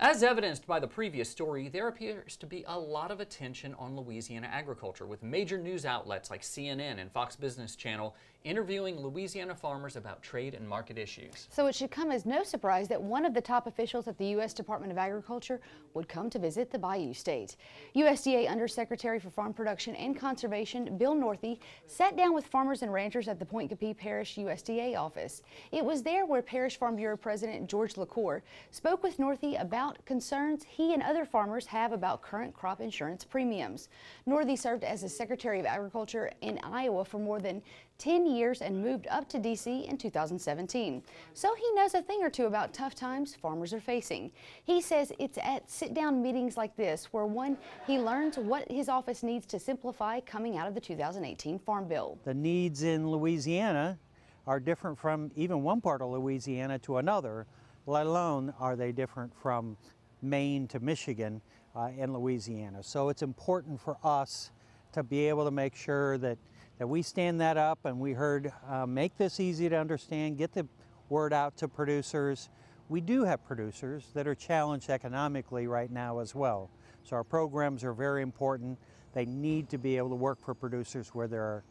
As evidenced by the previous story, there appears to be a lot of attention on Louisiana agriculture, with major news outlets like CNN and Fox Business Channel interviewing Louisiana farmers about trade and market issues. So it should come as no surprise that one of the top officials at the U.S. Department of Agriculture would come to visit the Bayou State. USDA Undersecretary for Farm Production and Conservation Bill Northey sat down with farmers and ranchers at the Pointe Coupee Parish USDA office. It was there where Parish Farm Bureau President George LaCour spoke with Northey about concerns he and other farmers have about current crop insurance premiums. Northey served as the Secretary of Agriculture in Iowa for more than 10 years and moved up to D.C. in 2017. So he knows a thing or two about tough times farmers are facing. He says it's at sit-down meetings like this where one, he learns what his office needs to simplify coming out of the 2018 Farm Bill. The needs in Louisiana are different from even one part of Louisiana to another, let alone are they different from Maine to Michigan uh, and Louisiana. So it's important for us to be able to make sure that that we stand that up and we heard uh, make this easy to understand, get the word out to producers. We do have producers that are challenged economically right now as well. So our programs are very important. They need to be able to work for producers where there are,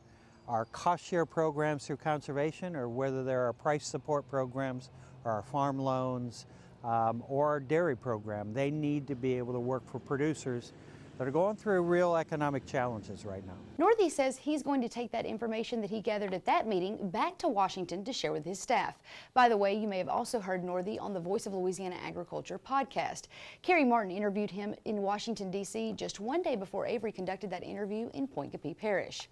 are cost share programs through conservation or whether there are price support programs or our farm loans um, or our dairy program. They need to be able to work for producers that are going through real economic challenges right now. Northey says he's going to take that information that he gathered at that meeting back to Washington to share with his staff. By the way, you may have also heard Northey on the Voice of Louisiana Agriculture podcast. Carrie Martin interviewed him in Washington, D.C. just one day before Avery conducted that interview in Pointe Coupee Parish.